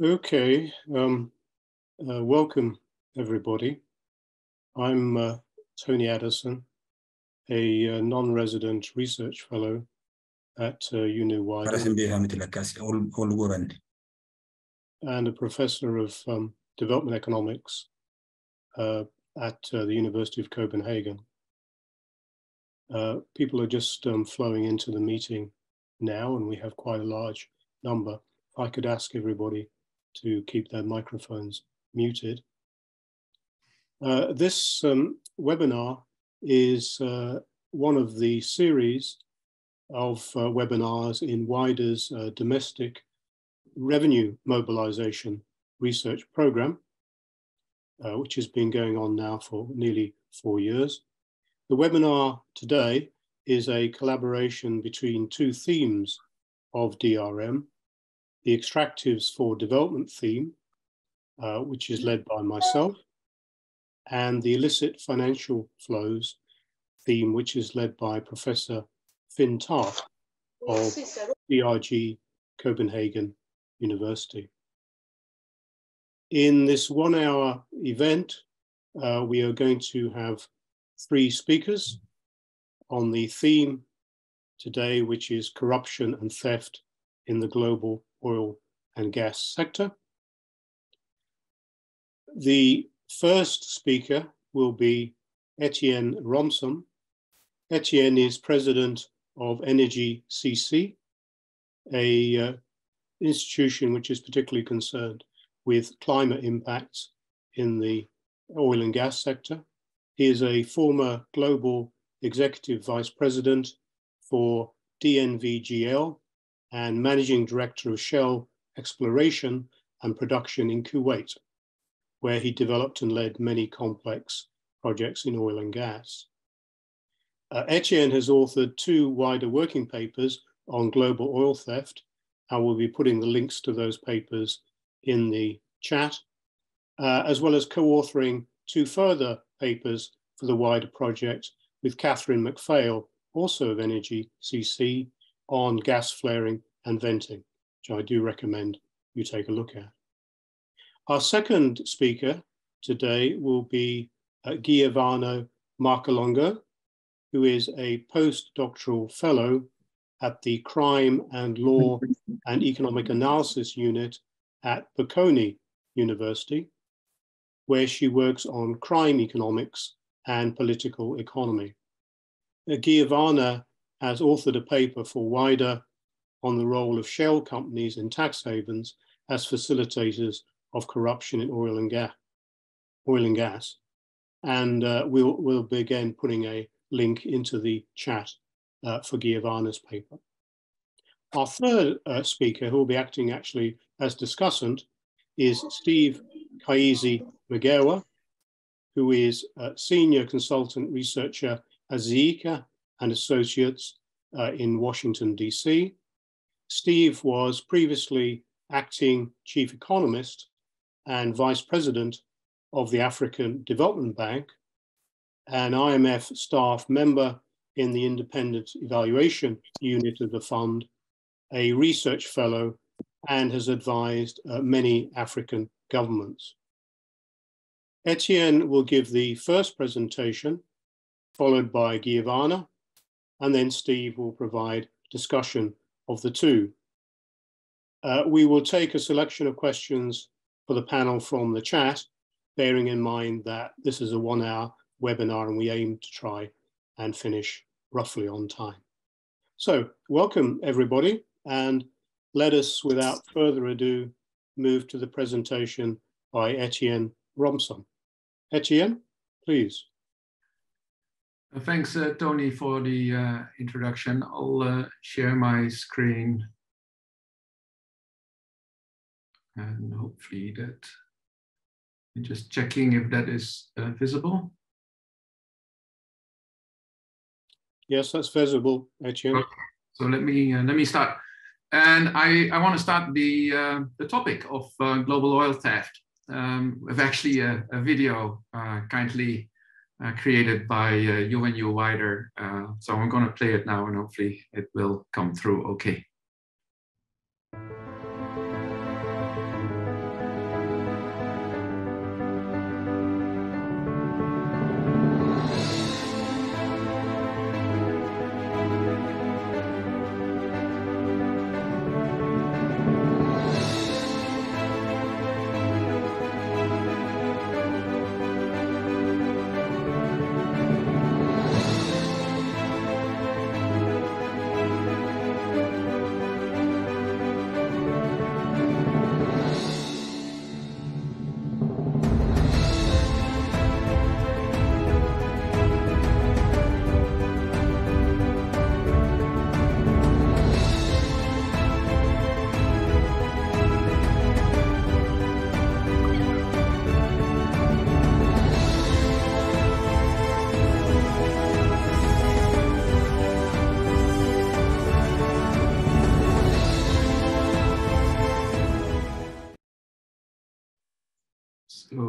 Okay, um, uh, welcome everybody. I'm uh, Tony Addison, a uh, non-resident research fellow at uh, UNU and a professor of um, development economics uh, at uh, the University of Copenhagen. Uh, people are just um, flowing into the meeting now, and we have quite a large number. If I could ask everybody to keep their microphones muted. Uh, this um, webinar is uh, one of the series of uh, webinars in WIDER's uh, domestic revenue mobilization research program, uh, which has been going on now for nearly four years. The webinar today is a collaboration between two themes of DRM, the extractives for development theme, uh, which is led by myself, and the illicit financial flows theme, which is led by Professor Finn Tarp of DRG Copenhagen University. In this one hour event, uh, we are going to have three speakers on the theme today, which is corruption and theft in the global oil and gas sector. The first speaker will be Etienne Romsom. Etienne is president of Energy CC, a uh, institution which is particularly concerned with climate impacts in the oil and gas sector. He is a former global executive vice president for DNVGL and managing director of Shell exploration and production in Kuwait, where he developed and led many complex projects in oil and gas. Uh, Etienne has authored two wider working papers on global oil theft. I will be putting the links to those papers in the chat, uh, as well as co-authoring two further papers for the wider project with Catherine MacPhail, also of Energy CC, on gas flaring and venting, which I do recommend you take a look at. Our second speaker today will be uh, Marcolongo, who is a postdoctoral fellow at the Crime and Law and Economic Analysis Unit at Bocconi University, where she works on crime economics and political economy. Uh, Giovanna has authored a paper for WIDER on the role of shell companies in tax havens as facilitators of corruption in oil and gas. Oil and gas, and uh, we'll we'll be again putting a link into the chat uh, for Giovanna's paper. Our third uh, speaker, who will be acting actually as discussant, is Steve Kaizi Magawa, who is a senior consultant researcher at Zieka and Associates uh, in Washington, DC. Steve was previously acting chief economist and vice president of the African Development Bank, an IMF staff member in the independent evaluation unit of the fund, a research fellow, and has advised uh, many African governments. Etienne will give the first presentation, followed by Giovanna, and then Steve will provide discussion of the two. Uh, we will take a selection of questions for the panel from the chat, bearing in mind that this is a one hour webinar and we aim to try and finish roughly on time. So welcome everybody and let us without further ado move to the presentation by Etienne Romsom. Etienne, please. Uh, thanks, uh, Tony, for the uh, introduction. I'll uh, share my screen. And hopefully that, I'm just checking if that is uh, visible. Yes, that's visible, Etienne. Okay. So let me, uh, let me start. And I, I want to start the, the topic of global oil theft um, with actually a, a video uh, kindly uh, created by uh, UNU Wider. Uh, so I'm going to play it now and hopefully it will come through okay.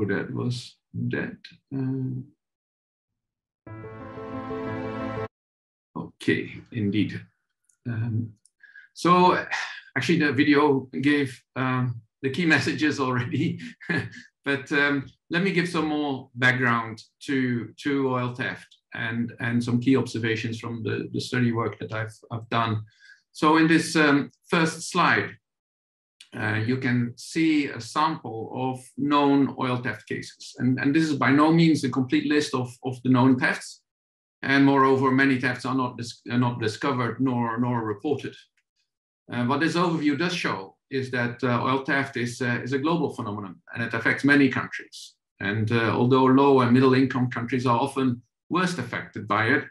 That was that. Um, okay, indeed. Um, so actually the video gave um, the key messages already, but um, let me give some more background to, to oil theft and, and some key observations from the, the study work that I've, I've done. So in this um, first slide, uh, you can see a sample of known oil theft cases. And, and this is by no means a complete list of, of the known thefts. And moreover, many thefts are not, are not discovered nor, nor reported. Uh, what this overview does show is that uh, oil theft is, uh, is a global phenomenon and it affects many countries. And uh, although low and middle income countries are often worst affected by it,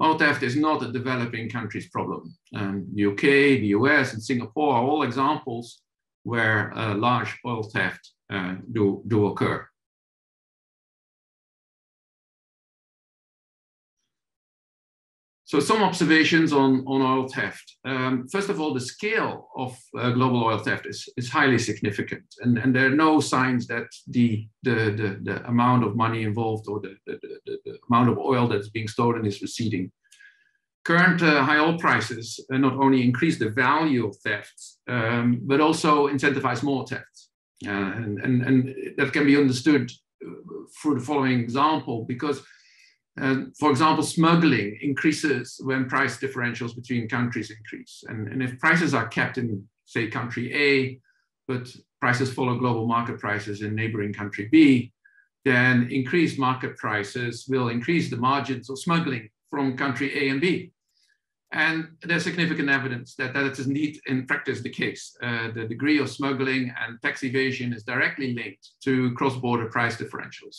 oil theft is not a developing countries problem. Um, the UK, the US, and Singapore are all examples where large oil theft uh, do, do occur. So some observations on, on oil theft. Um, first of all, the scale of uh, global oil theft is, is highly significant. And, and there are no signs that the, the, the, the amount of money involved or the, the, the, the, amount of oil that's being stolen is receding. Current uh, high oil prices uh, not only increase the value of thefts, um, but also incentivize more thefts. Uh, and, and, and that can be understood uh, through the following example, because uh, for example, smuggling increases when price differentials between countries increase. And, and if prices are kept in, say, country A, but prices follow global market prices in neighboring country B, then increased market prices will increase the margins of smuggling from country A and B. And there's significant evidence that that is indeed in practice the case. Uh, the degree of smuggling and tax evasion is directly linked to cross-border price differentials.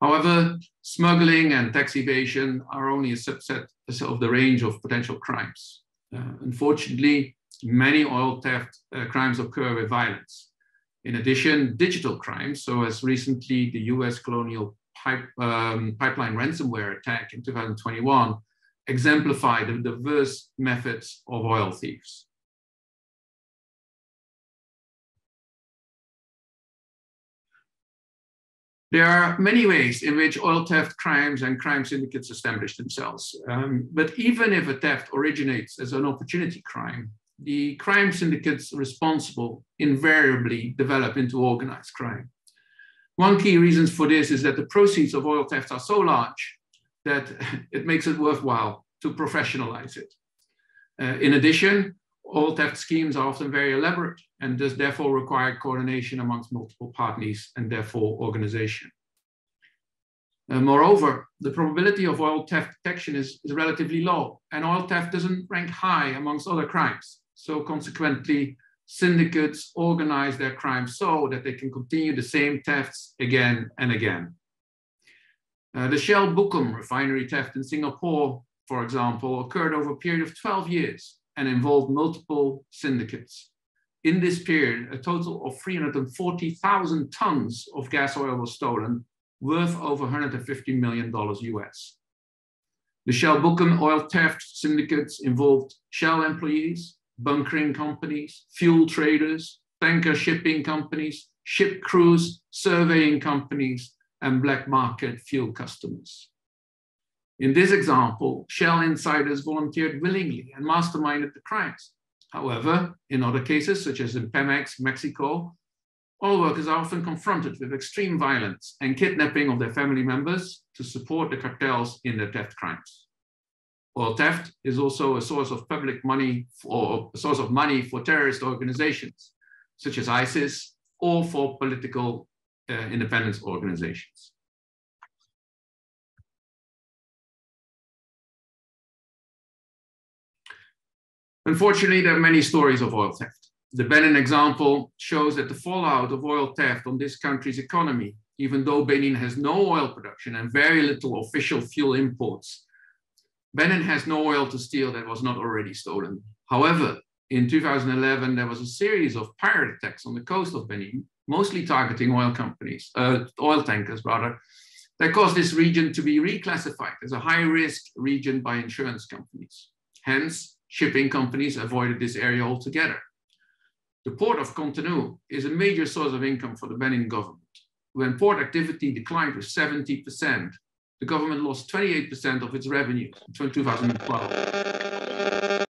However, smuggling and tax evasion are only a subset of the range of potential crimes. Uh, unfortunately, many oil theft uh, crimes occur with violence. In addition, digital crimes, so as recently the US colonial pipe, um, pipeline ransomware attack in 2021, exemplify the diverse methods of oil thieves. There are many ways in which oil theft crimes and crime syndicates establish themselves. Um, but even if a theft originates as an opportunity crime, the crime syndicates responsible invariably develop into organized crime. One key reason for this is that the proceeds of oil theft are so large that it makes it worthwhile to professionalize it. Uh, in addition, oil theft schemes are often very elaborate and does therefore require coordination amongst multiple parties and therefore organization. Uh, moreover, the probability of oil theft detection is, is relatively low and oil theft doesn't rank high amongst other crimes. So consequently, syndicates organize their crimes so that they can continue the same thefts again and again. Uh, the Shell Bukom refinery theft in Singapore, for example, occurred over a period of 12 years and involved multiple syndicates. In this period, a total of 340,000 tons of gas oil was stolen, worth over $150 million US. The Shell Bukom oil theft syndicates involved Shell employees, bunkering companies, fuel traders, tanker shipping companies, ship crews, surveying companies, and black market fuel customers. In this example, Shell insiders volunteered willingly and masterminded the crimes. However, in other cases, such as in Pemex, Mexico, oil workers are often confronted with extreme violence and kidnapping of their family members to support the cartels in their theft crimes. Oil theft is also a source of public money or a source of money for terrorist organizations, such as ISIS, or for political uh, independence organizations. Unfortunately, there are many stories of oil theft. The Benin example shows that the fallout of oil theft on this country's economy, even though Benin has no oil production and very little official fuel imports, Benin has no oil to steal that was not already stolen. However, in 2011, there was a series of pirate attacks on the coast of Benin, mostly targeting oil companies, uh, oil tankers rather, that caused this region to be reclassified as a high risk region by insurance companies. Hence, shipping companies avoided this area altogether. The port of Cotonou is a major source of income for the Benin government. when port activity declined to 70%, the government lost 28% of its revenue in 2012.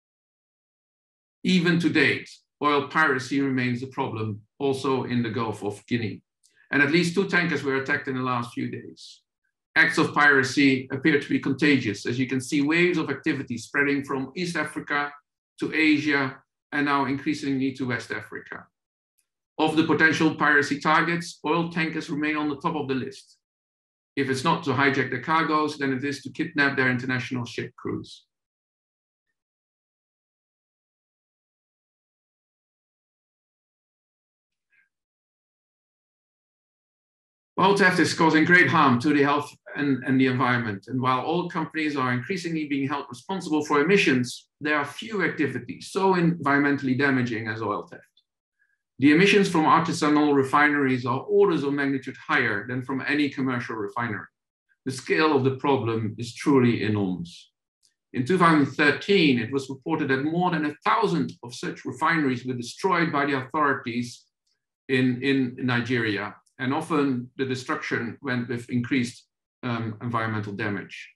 Even to date, oil piracy remains a problem, also in the Gulf of Guinea. And at least two tankers were attacked in the last few days. Acts of piracy appear to be contagious, as you can see waves of activity spreading from East Africa to Asia, and now increasingly to West Africa. Of the potential piracy targets, oil tankers remain on the top of the list. If it's not to hijack their cargoes, then it is to kidnap their international ship crews. Oil theft is causing great harm to the health and, and the environment. And while all companies are increasingly being held responsible for emissions, there are few activities so environmentally damaging as oil theft. The emissions from artisanal refineries are orders of magnitude higher than from any commercial refinery. The scale of the problem is truly enormous. In 2013, it was reported that more than a thousand of such refineries were destroyed by the authorities in, in Nigeria, and often the destruction went with increased um, environmental damage.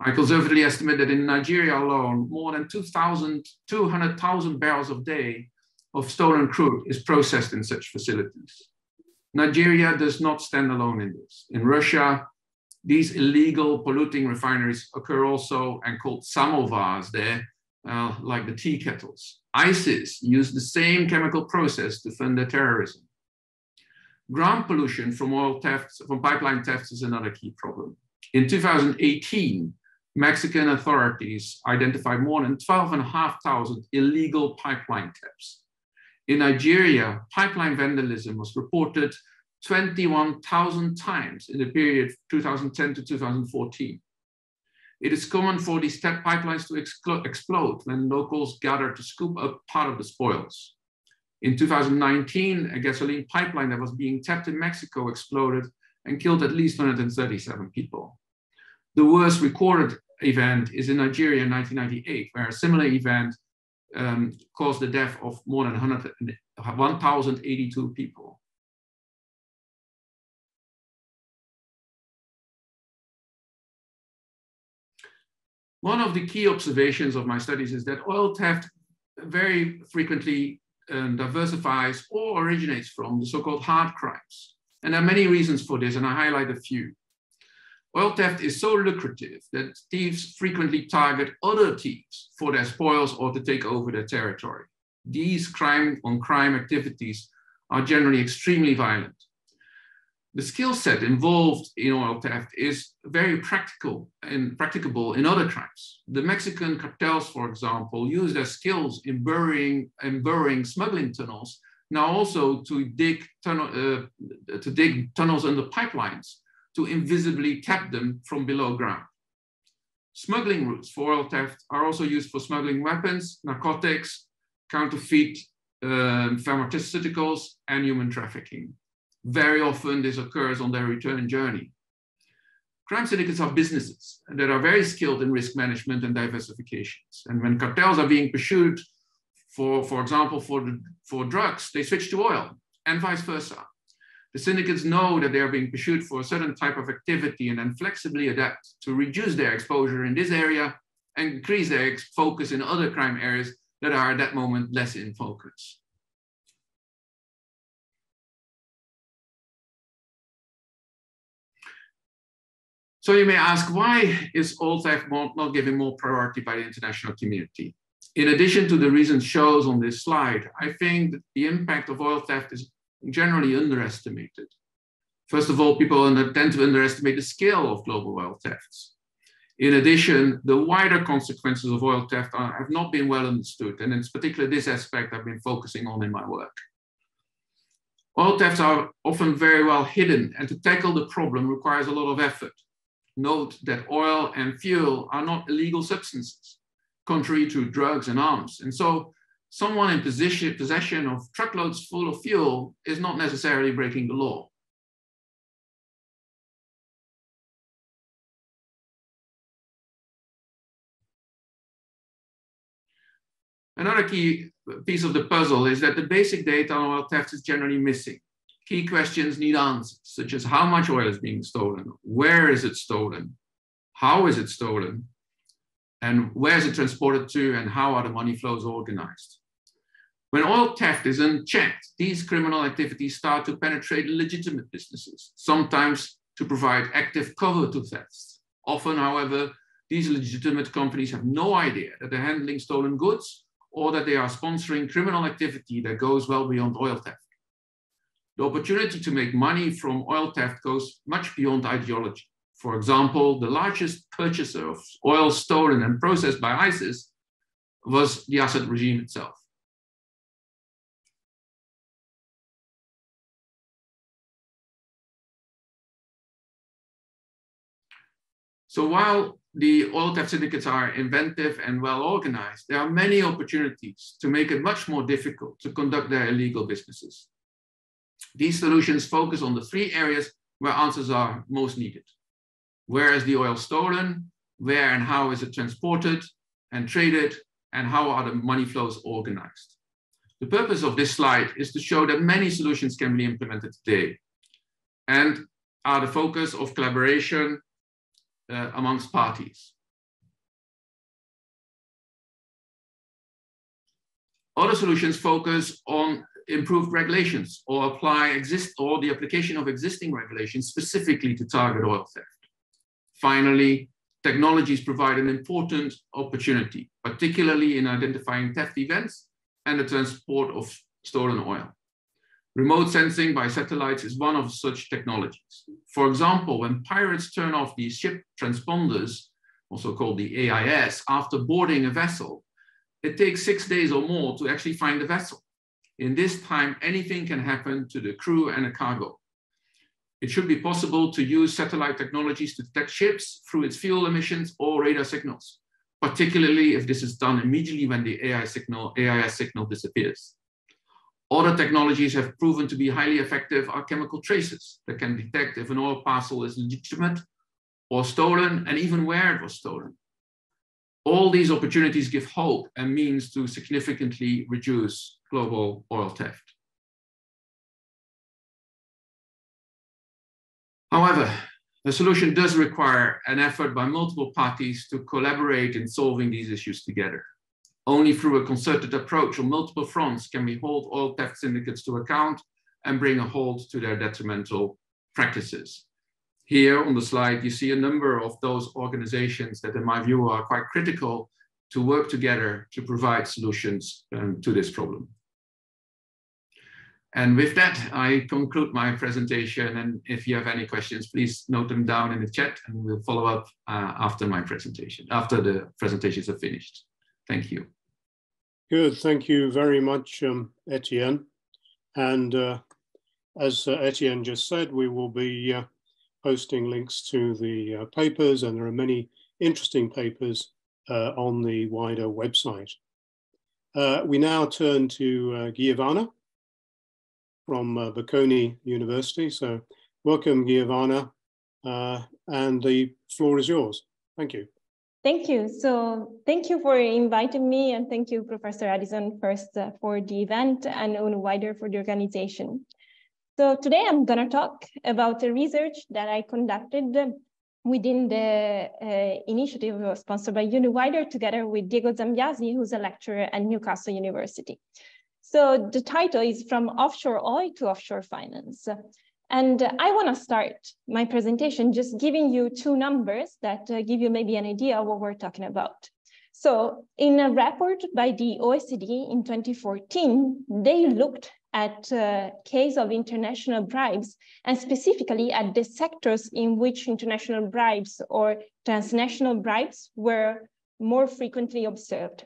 I conservatively estimate that in Nigeria alone, more than 200,000 barrels a day of stolen crude is processed in such facilities. Nigeria does not stand alone in this. In Russia, these illegal polluting refineries occur also and called samovars there, uh, like the tea kettles. ISIS used the same chemical process to fund their terrorism. Ground pollution from oil thefts, from pipeline thefts is another key problem. In 2018, Mexican authorities identified more than 12,500 illegal pipeline thefts. In Nigeria, pipeline vandalism was reported 21,000 times in the period 2010 to 2014. It is common for these step pipelines to explode when locals gather to scoop up part of the spoils. In 2019, a gasoline pipeline that was being tapped in Mexico exploded and killed at least 137 people. The worst recorded event is in Nigeria in 1998, where a similar event um, caused the death of more than 1,082 people. One of the key observations of my studies is that oil theft very frequently um, diversifies or originates from the so-called hard crimes. And there are many reasons for this, and I highlight a few. Oil theft is so lucrative that thieves frequently target other thieves for their spoils or to take over their territory. These crime on crime activities are generally extremely violent the skill set involved in oil theft is very practical and practicable in other crimes. The Mexican cartels, for example, use their skills in burying and burrowing smuggling tunnels now also to dig, tunnel, uh, to dig tunnels under pipelines to invisibly tap them from below ground. Smuggling routes for oil theft are also used for smuggling weapons, narcotics, counterfeit um, pharmaceuticals, and human trafficking. Very often this occurs on their return journey. Crime syndicates are businesses that are very skilled in risk management and diversifications. And when cartels are being pursued for, for example, for, for drugs, they switch to oil and vice versa. The syndicates know that they are being pursued for a certain type of activity and then flexibly adapt to reduce their exposure in this area and increase their focus in other crime areas that are at that moment less in focus. So you may ask, why is oil theft not given more priority by the international community? In addition to the reasons shown on this slide, I think the impact of oil theft is generally underestimated. First of all, people tend to underestimate the scale of global oil thefts. In addition, the wider consequences of oil theft are, have not been well understood, and it's particularly this aspect I've been focusing on in my work. Oil thefts are often very well hidden, and to tackle the problem requires a lot of effort note that oil and fuel are not illegal substances, contrary to drugs and arms. And so someone in position, possession of truckloads full of fuel is not necessarily breaking the law. Another key piece of the puzzle is that the basic data on oil theft is generally missing. key questions need answers, such as how much oil is being stolen, where is it stolen, how is it stolen, and where is it transported to, and how are the money flows organized. When oil theft is unchecked, these criminal activities start to penetrate legitimate businesses, sometimes to provide active cover to thefts. Often, however, these legitimate companies have no idea that they're handling stolen goods or that they are sponsoring criminal activity that goes well beyond oil theft. The opportunity to make money from oil theft goes much beyond ideology. For example, the largest purchaser of oil stolen and processed by ISIS was the Assad regime itself. So while the oil theft syndicates are inventive and well organized, there are many opportunities to make it much more difficult to conduct their illegal businesses. These solutions focus on the three areas where answers are most needed. Where is the oil stolen? Where and how is it transported and traded? And how are the money flows organized? The purpose of this slide is to show that many solutions can be implemented today and are the focus of collaboration uh, amongst parties. Other solutions focus on improved regulations or apply exist or the application of existing regulations specifically to target oil theft. Finally, technologies provide an important opportunity, particularly in identifying theft events and the transport of stolen oil. Remote sensing by satellites is one of such technologies. For example, when pirates turn off the ship transponders, also called the AIS, after boarding a vessel, it takes six days or more to actually find the vessel. In this time, anything can happen to the crew and the cargo. It should be possible to use satellite technologies to detect ships through its fuel emissions or radar signals, particularly if this is done immediately when the AI signal, AIS signal disappears. Other technologies have proven to be highly effective are chemical traces that can detect if an oil parcel is legitimate or stolen and even where it was stolen. All these opportunities give hope and means to significantly reduce global oil theft. However, the solution does require an effort by multiple parties to collaborate in solving these issues together. Only through a concerted approach on multiple fronts can we hold oil theft syndicates to account and bring a halt to their detrimental practices. Here on the slide, you see a number of those organizations that in my view are quite critical to work together to provide solutions um, to this problem. And with that, I conclude my presentation. And if you have any questions, please note them down in the chat and we'll follow up uh, after my presentation, after the presentations are finished. Thank you. Good, thank you very much, um, Etienne. And uh, as uh, Etienne just said, we will be uh, posting links to the uh, papers, and there are many interesting papers uh, on the wider website. Uh, we now turn to Giovanna from Bocconi University. So welcome, Giovanna, and the floor is yours. Thank you. Thank you. So thank you for inviting me and thank you, Professor Addison, first uh, for the event and wider for the organization. So today I'm gonna talk about the research that I conducted within the uh, initiative sponsored by UNU-WIDER together with Diego Zambiasi, who's a lecturer at Newcastle University. So the title is From Offshore Oil to Offshore Finance. And I want to start my presentation just giving you two numbers that uh, give you maybe an idea of what we're talking about. So in a report by the OECD in 2014, they looked at uh, case of international bribes and specifically at the sectors in which international bribes or transnational bribes were more frequently observed.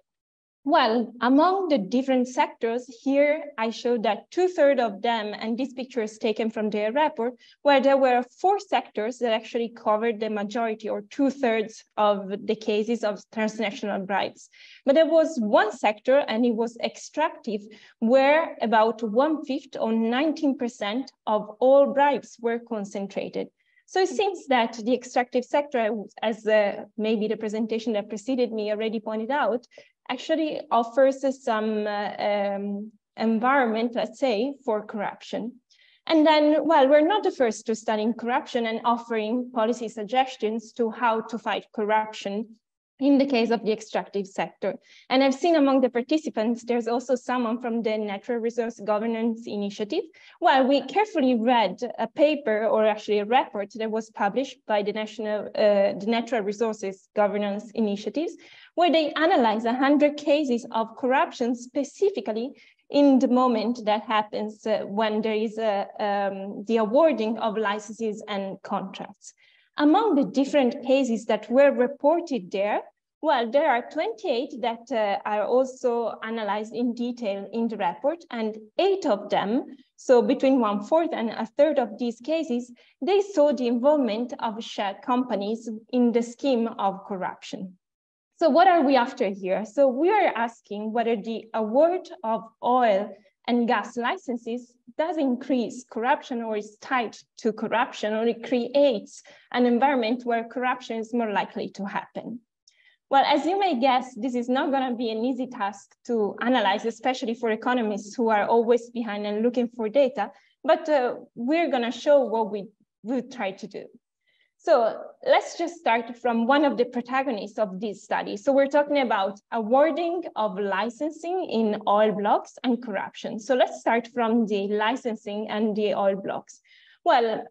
Well, among the different sectors, here I showed that two thirds of them, and this picture is taken from their report, where there were four sectors that actually covered the majority or two thirds of the cases of transnational bribes. But there was one sector, and it was extractive, where about one fifth or 19% of all bribes were concentrated. So it seems that the extractive sector, as uh, maybe the presentation that preceded me already pointed out, actually offers some uh, um, environment, let's say, for corruption. And then, well, we're not the first to study corruption and offering policy suggestions to how to fight corruption in the case of the extractive sector. And I've seen among the participants, there's also someone from the Natural Resource Governance Initiative. Well, we carefully read a paper or actually a report that was published by the National, uh, the Natural Resources Governance Initiatives, where they analyze 100 cases of corruption specifically in the moment that happens uh, when there is a, um, the awarding of licenses and contracts. Among the different cases that were reported there, well, there are 28 that uh, are also analyzed in detail in the report, and eight of them, so between one fourth and a third of these cases, they saw the involvement of shell companies in the scheme of corruption. So what are we after here? So we are asking whether the award of oil and gas licenses does increase corruption or is tied to corruption or it creates an environment where corruption is more likely to happen. Well, as you may guess, this is not going to be an easy task to analyze, especially for economists who are always behind and looking for data, but uh, we're going to show what we will try to do. So let's just start from one of the protagonists of this study. So we're talking about awarding of licensing in oil blocks and corruption. So let's start from the licensing and the oil blocks. Well,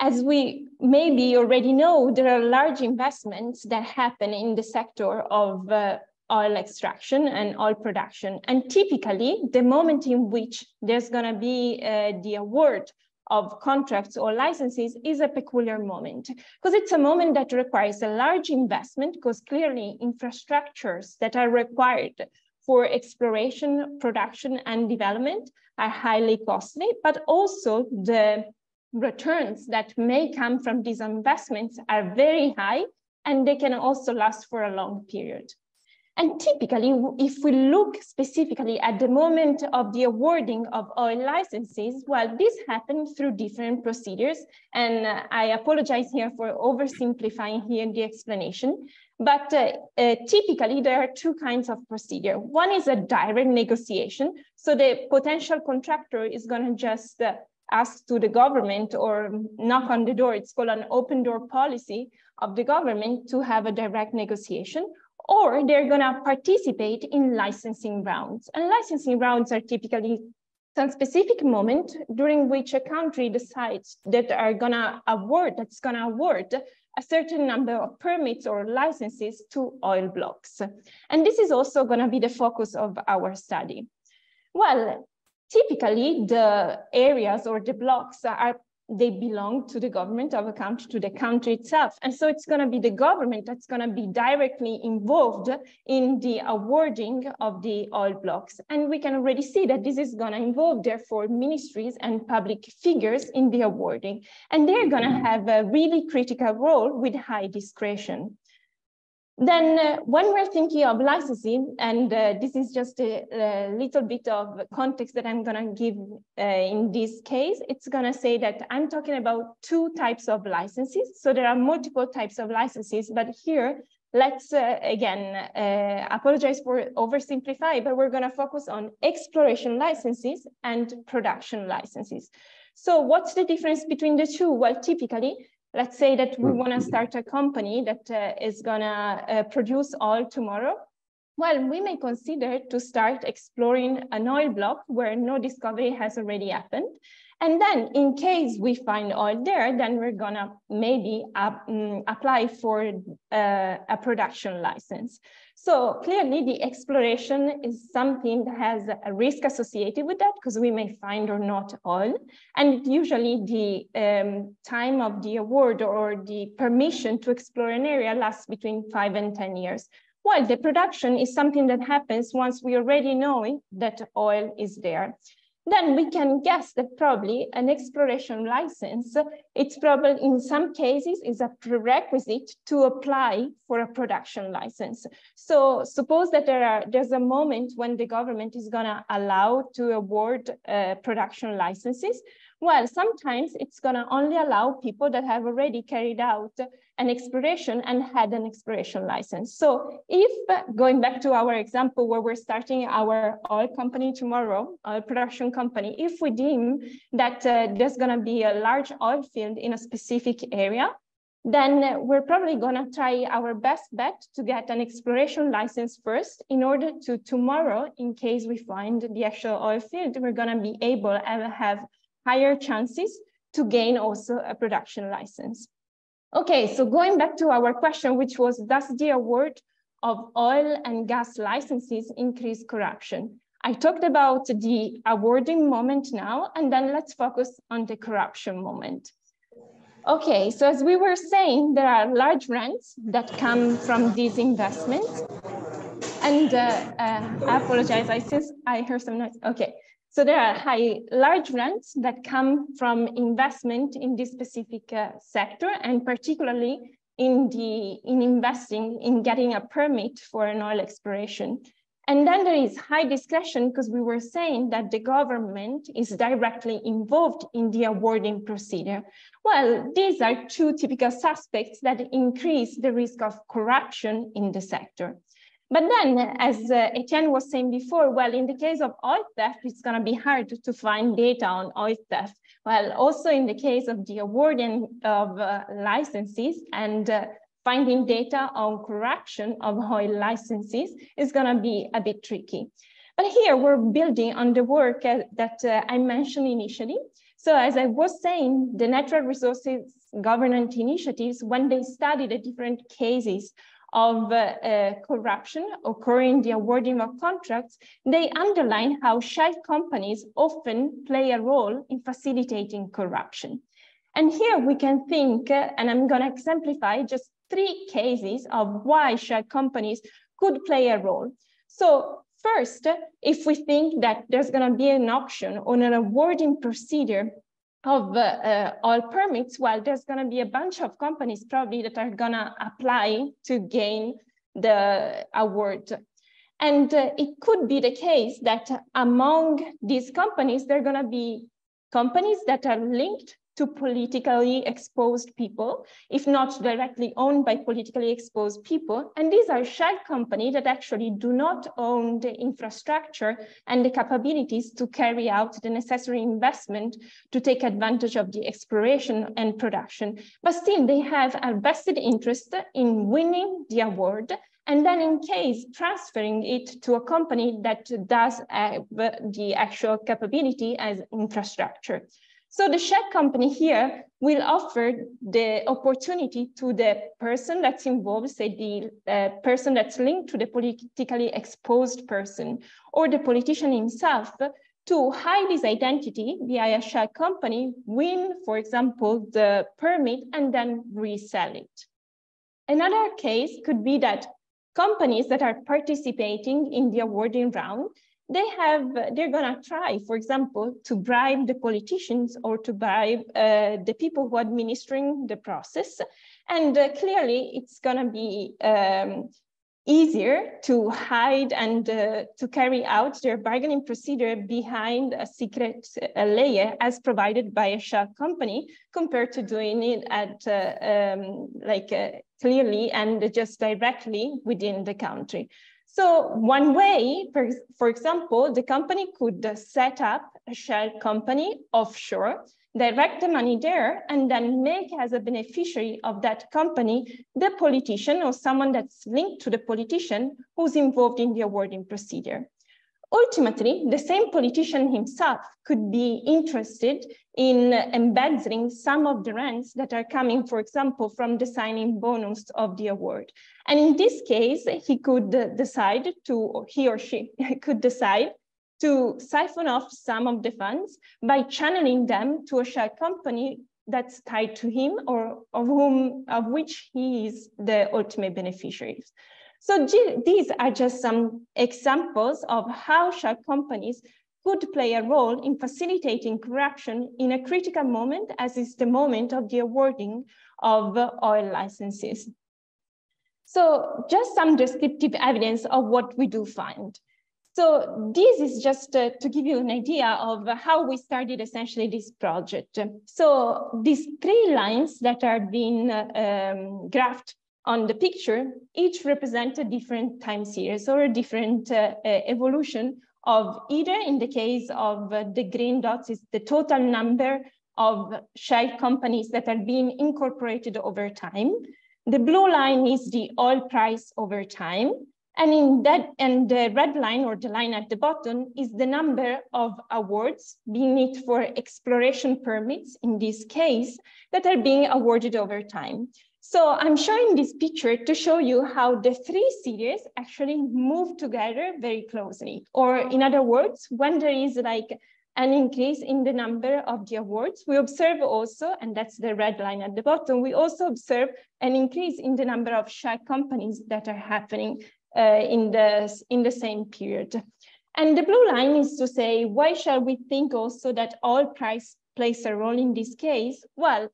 as we maybe already know, there are large investments that happen in the sector of uh, oil extraction and oil production. And typically, the moment in which there's going to be uh, the award of contracts or licenses is a peculiar moment because it's a moment that requires a large investment because clearly infrastructures that are required for exploration, production, and development are highly costly, but also the returns that may come from these investments are very high and they can also last for a long period. And typically, if we look specifically at the moment of the awarding of oil licenses, well, this happens through different procedures. And uh, I apologize here for oversimplifying here the explanation. But uh, uh, typically, there are two kinds of procedure. One is a direct negotiation. So the potential contractor is going to just uh, ask to the government or knock on the door. It's called an open door policy of the government to have a direct negotiation or they're going to participate in licensing rounds. And licensing rounds are typically some specific moment during which a country decides that are to award, that's going to award a certain number of permits or licenses to oil blocks. And this is also going to be the focus of our study. Well, typically the areas or the blocks are they belong to the government of a country, to the country itself. And so it's going to be the government that's going to be directly involved in the awarding of the oil blocks. And we can already see that this is going to involve, therefore, ministries and public figures in the awarding. And they're going to mm-hmm. have a really critical role with high discretion. Then uh, when we're thinking of licensing, and uh, this is just a, a, little bit of context that I'm gonna give uh, in this case, it's gonna say that I'm talking about two types of licenses. So there are multiple types of licenses, but here, let's uh, again, uh, apologize for oversimplify, but we're gonna focus on exploration licenses and production licenses. So what's the difference between the two? Well, typically, Let's say that we want to start a company that uh, is going to uh, produce oil tomorrow. Well, we may consider to start exploring an oil block where no discovery has already happened. And then in case we find oil there, then we're gonna maybe um, apply for uh, a production license. So clearly the exploration is something that has a risk associated with that because we may find or not oil. And usually the um, time of the award or the permission to explore an area lasts between five and 10 years. While the production is something that happens once we already know that oil is there then we can guess that probably an exploration license, it's probably in some cases is a prerequisite to apply for a production license. So suppose that there are, there's a moment when the government is gonna allow to award uh, production licenses. Well, sometimes it's gonna only allow people that have already carried out an exploration and had an exploration license. So if, going back to our example where we're starting our oil company tomorrow, oil production company, if we deem that uh, there's gonna be a large oil field in a specific area, then we're probably gonna try our best bet to get an exploration license first in order to tomorrow, in case we find the actual oil field, we're gonna be able to have higher chances to gain also a production license. Okay, so going back to our question, which was, does the award of oil and gas licenses increase corruption? I talked about the awarding moment now, and then let's focus on the corruption moment. Okay, so as we were saying, there are large rents that come from these investments. And uh, uh, I apologize, I, just, I heard some noise. Okay, so there are high, large rents that come from investment in this specific uh, sector, and particularly in, the, in investing, in getting a permit for an oil exploration. And then there is high discretion because we were saying that the government is directly involved in the awarding procedure. Well, these are two typical suspects that increase the risk of corruption in the sector. But then, as uh, Etienne was saying before, well, in the case of oil theft, it's going to be hard to find data on oil theft. Well, also in the case of the awarding of uh, licenses and uh, finding data on corruption of oil licenses is going to be a bit tricky. But here we're building on the work uh, that uh, I mentioned initially. So as I was saying, the natural resources governance initiatives, when they study the different cases of uh, corruption occurring in the awarding of contracts, they underline how shell companies often play a role in facilitating corruption. And here we can think, uh, and I'm going to exemplify just three cases of why shell companies could play a role. So first, if we think that there's going to be an auction on an awarding procedure of uh, uh, oil permits, well, there's going to be a bunch of companies probably that are going to apply to gain the award. And uh, it could be the case that among these companies, there are going to be companies that are linked to politically exposed people, if not directly owned by politically exposed people. And these are shell companies that actually do not own the infrastructure and the capabilities to carry out the necessary investment to take advantage of the exploration and production. But still, they have a vested interest in winning the award and then in case transferring it to a company that does have the actual capability as infrastructure. So the shell company here will offer the opportunity to the person that's involved, say the uh, person that's linked to the politically exposed person or the politician himself to hide his identity via a shell company, win, for example, the permit and then resell it. Another case could be that companies that are participating in the awarding round they have they're gonna try for example to bribe the politicians or to bribe uh, the people who are administering the process and uh, clearly it's gonna be um, easier to hide and uh, to carry out their bargaining procedure behind a secret uh, layer as provided by a shell company compared to doing it at uh, um, like uh, clearly and just directly within the country. So one way, for, for example, the company could set up a shell company offshore, direct the money there, and then make as a beneficiary of that company the politician or someone that's linked to the politician who's involved in the awarding procedure. Ultimately, the same politician himself could be interested in embezzling some of the rents that are coming, for example, from the signing bonus of the award. And in this case, he could decide to, or he or she could decide to siphon off some of the funds by channeling them to a shell company that's tied to him or of whom of which he is the ultimate beneficiary. So these are just some examples of how shell companies could play a role in facilitating corruption in a critical moment, as is the moment of the awarding of oil licenses. So just some descriptive evidence of what we do find. So this is just uh, to give you an idea of how we started essentially this project. So these three lines that are being uh, um, graphed on the picture, each represent a different time series or a different uh, uh evolution of either in the case of uh, the green dots is the total number of shell companies that are being incorporated over time. The blue line is the oil price over time. And in that, and the red line or the line at the bottom is the number of awards, being it for exploration permits in this case, that are being awarded over time. So I'm showing this picture to show you how the three series actually move together very closely. Or in other words, when there is like an increase in the number of the awards. We observe also, and that's the red line at the bottom, we also observe an increase in the number of shell companies that are happening uh, in, the, in the same period. And the blue line is to say, why shall we think also that oil price plays a role in this case? Well,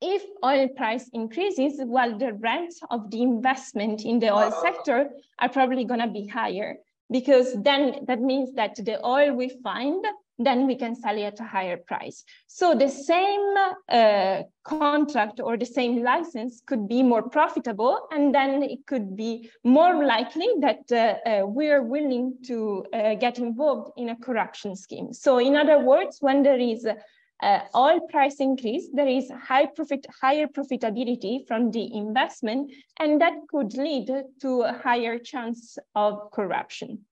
if oil price increases, well, the rents of the investment in the oil sector are probably gonna be higher because then that means that the oil we find then we can sell it at a higher price. So the same uh, contract or the same license could be more profitable, and then it could be more likely that uh, uh, we are willing to uh, get involved in a corruption scheme. So in other words, when there is uh, oil price increase, there is high profit, higher profitability from the investment, and that could lead to a higher chance of corruption.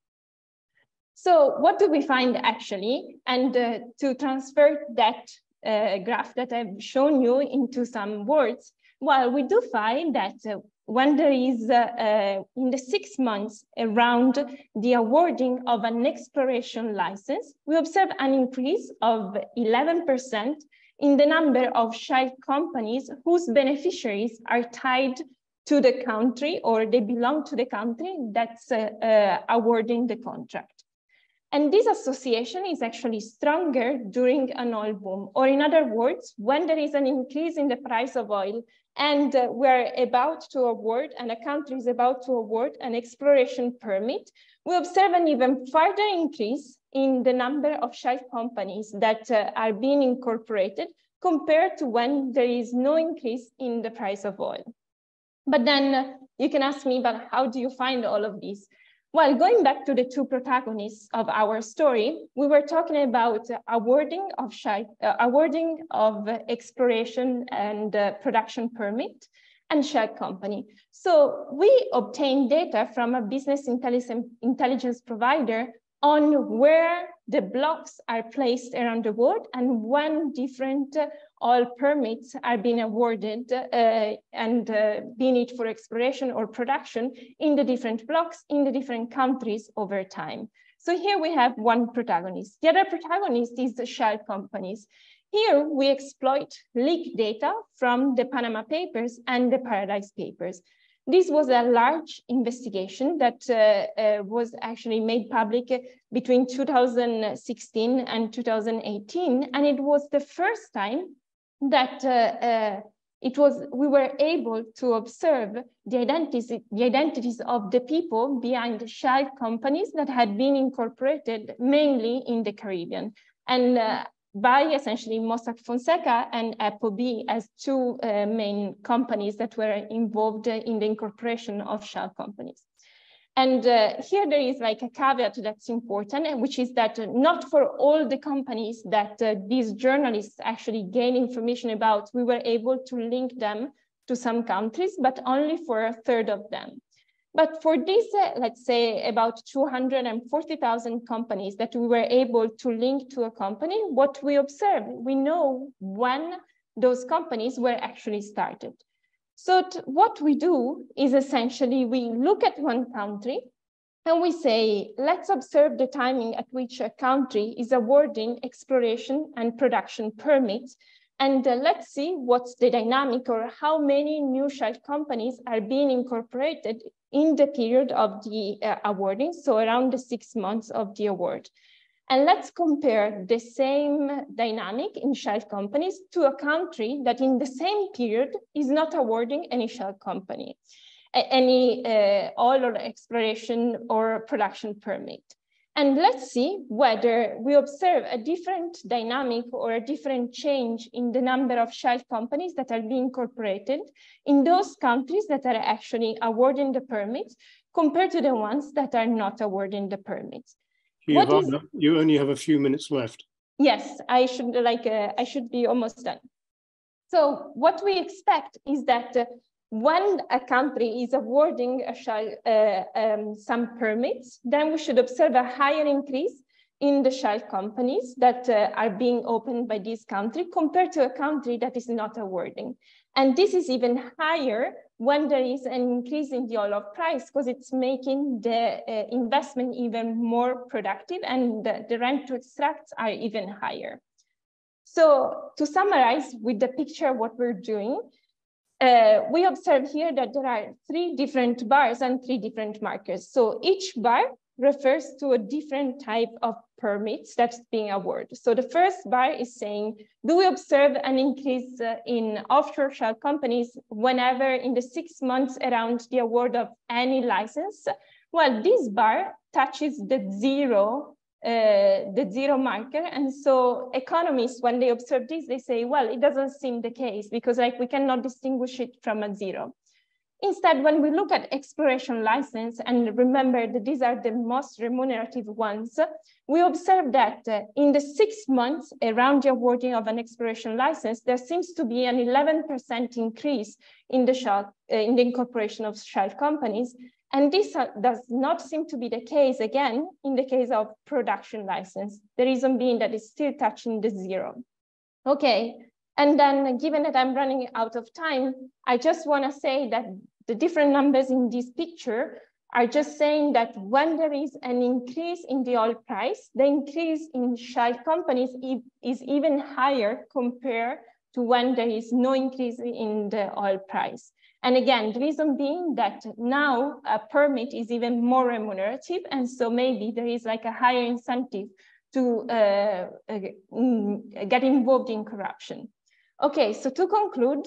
So what do we find actually? And uh, to transfer that uh, graph that I've shown you into some words, well, we do find that uh, when there is, uh, uh, in the six months around the awarding of an exploration license, we observe an increase of 11% in the number of shell companies whose beneficiaries are tied to the country or they belong to the country that's uh, awarding the contract. And this association is actually stronger during an oil boom, or in other words, when there is an increase in the price of oil and uh, we're about to award, and a country is about to award an exploration permit, we observe an even further increase in the number of shell companies that uh, are being incorporated compared to when there is no increase in the price of oil. But then uh, you can ask me, but how do you find all of these? Well, going back to the two protagonists of our story, we were talking about awarding of uh, awarding of exploration and uh, production permit and shell company. So we obtained data from a business intelligence provider on where the blocks are placed around the world and when different oil permits are being awarded uh, and uh, being it for exploration or production in the different blocks in the different countries over time. So here we have one protagonist. The other protagonist is the shell companies. Here we exploit leaked data from the Panama Papers and the Paradise Papers. This was a large investigation that uh, uh, was actually made public between 2016 and 2018. And it was the first time that uh, uh, it was, we were able to observe the identities, the identities of the people behind the shell companies that had been incorporated mainly in the Caribbean. And uh, by essentially Mossack Fonseca and Appleby as two uh, main companies that were involved in the incorporation of shell companies. And uh, here there is like a caveat that's important, which is that not for all the companies that uh, these journalists actually gain information about, we were able to link them to some countries, but only for a third of them. But for these, uh, let's say about 240,000 companies that we were able to link to a company, what we observe, we know when those companies were actually started. So what we do is essentially we look at one country and we say, let's observe the timing at which a country is awarding exploration and production permits and uh, let's see what's the dynamic or how many new shell companies are being incorporated in the period of the uh, awarding, so around the six months of the award. And let's compare the same dynamic in shell companies to a country that in the same period is not awarding any shell company, any uh, oil or exploration or production permit. And let's see whether we observe a different dynamic or a different change in the number of shell companies that are being incorporated in those countries that are actually awarding the permits compared to the ones that are not awarding the permits. Giovanna, is, you only have a few minutes left. Yes, I should like uh, I should be almost done. So what we expect is that uh, when a country is awarding shell, uh, um, some permits, then we should observe a higher increase in the shell companies that uh, are being opened by this country compared to a country that is not awarding. And this is even higher when there is an increase in the oil price because it's making the uh, investment even more productive and the, the rent to extract are even higher. So to summarize with the picture what we're doing, uh, we observe here that there are three different bars and three different markers. So each bar refers to a different type of permits that's being awarded. So the first bar is saying, do we observe an increase uh, in offshore shell companies whenever in the six months around the award of any license? Well, this bar touches the zero uh, the zero marker. And so economists, when they observe this, they say, well, it doesn't seem the case because like we cannot distinguish it from a zero. Instead, when we look at exploration license and remember that these are the most remunerative ones, we observe that uh, in the six months around the awarding of an exploration license, there seems to be an 11% increase in the, shell, uh, in the incorporation of shell companies. And this uh, does not seem to be the case again in the case of production license, the reason being that it's still touching the zero. Okay, and then given that I'm running out of time, I just wanna say that the different numbers in this picture are just saying that when there is an increase in the oil price, the increase in shell companies is even higher compared to when there is no increase in the oil price. And again, the reason being that now a permit is even more remunerative. And so maybe there is like a higher incentive to uh, uh, mm, get involved in corruption. Okay, so to conclude,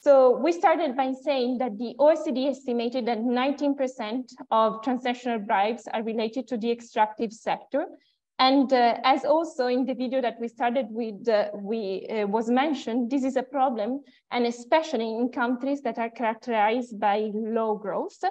so we started by saying that the OECD estimated that 19% of transnational bribes are related to the extractive sector. And uh, as also in the video that we started with, uh, we uh, was mentioned, this is a problem, and especially in countries that are characterized by low growth.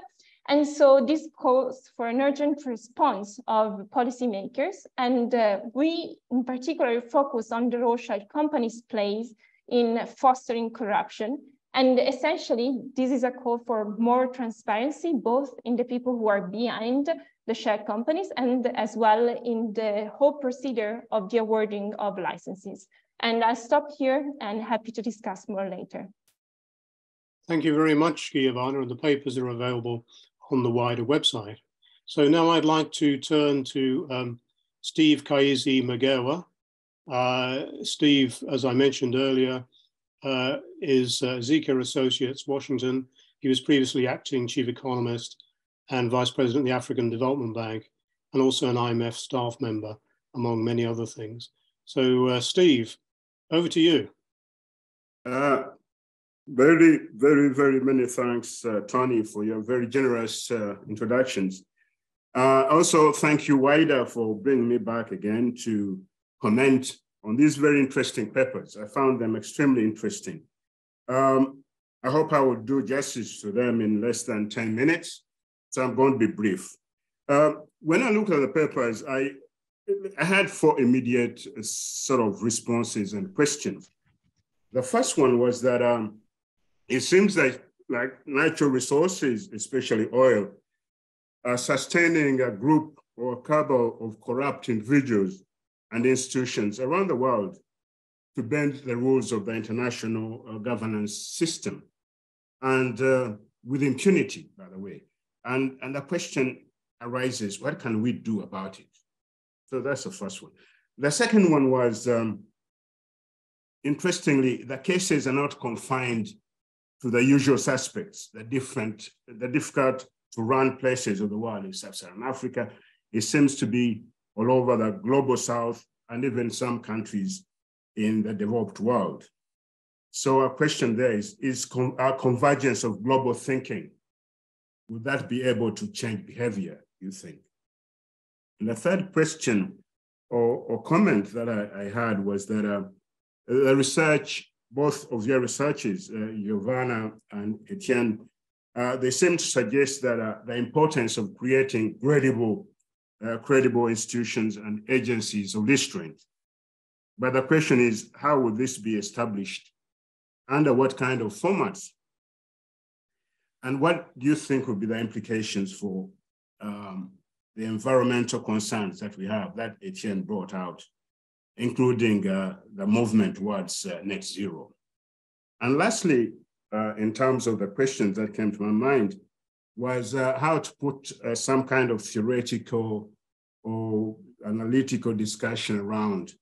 And so this calls for an urgent response of policymakers. And uh, we in particular focus on the role companies plays in fostering corruption. And essentially, this is a call for more transparency, both in the people who are behind the shell companies and as well in the whole procedure of the awarding of licenses. And I'll stop here and happy to discuss more later. Thank you very much, Giovanna, and the papers are available on the wider website. So now I'd like to turn to um, Steve Kayizzi-Mugerwa. Uh, Steve, as I mentioned earlier, uh, is uh, Zika Associates, Washington. He was previously acting chief economist and Vice President of the African Development Bank, and also an IMF staff member, among many other things. So, uh, Steve, over to you. Uh, very, very, very many thanks, Tony, for your very generous introductions. Also, thank you, WIDER, for bringing me back again to comment on these very interesting papers. I found them extremely interesting. Um, I hope I will do justice to them in less than 10 minutes. So I'm going to be brief. Uh, when I looked at the papers, I, I had four immediate uh, sort of responses and questions. The first one was that um, it seems like, like natural resources, especially oil, are sustaining a group or a cabal of corrupt individuals and institutions around the world to bend the rules of the international uh, governance system. And uh, with impunity, by the way. And, and the question arises, what can we do about it? So that's the first one. The second one was, um, interestingly, the cases are not confined to the usual suspects, the different, the difficult to run places of the world in sub-Saharan Africa. It seems to be all over the global south and even some countries in the developed world. So our question there is, is our convergence of global thinking would that be able to change behavior, you think? And the third question or, or comment that I, I had was that uh, the research, both of your researchers, uh, Giovanna and Etienne, uh, they seem to suggest that uh, the importance of creating credible, uh, credible institutions and agencies of this strength. But the question is, how would this be established? Under what kind of formats? And what do you think would be the implications for um, the environmental concerns that we have that Etienne brought out, including uh, the movement towards uh, net zero? And lastly, uh, in terms of the questions that came to my mind, was uh, how to put uh, some kind of theoretical or analytical discussion around